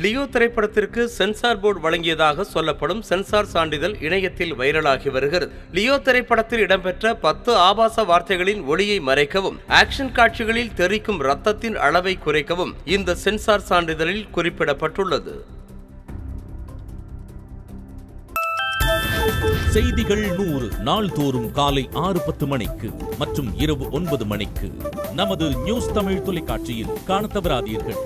Leo திரைப்படத்திற்கு censor board வழங்கியதாக சொல்லப்படும் சென்சார் சான்றிதழ் இணையத்தில் வைரலாகி வருகிறது. லியோ திரைப்படத்தில் இடம்பெற்ற பத்து ஆபாச வார்த்தைகளின் ஒளியை மறைக்கவும் ஆக்ஷன் காட்சிகளில் தெரிக்கும் ரத்தத்தின் அளவை குறைக்கவும் இந்த சென்சார் சான்றிதழில் குறிப்பிடப்பட்டுள்ளது. செய்திகள் நூறு நாள்தோறும் காலை ஆறு பத்து மணிக்கு மற்றும் இரவு ஒன்பது மணிக்கு நமது நியூஸ் தமிழ் தொலைக்காட்சியில் காண தவறாதீர்கள்.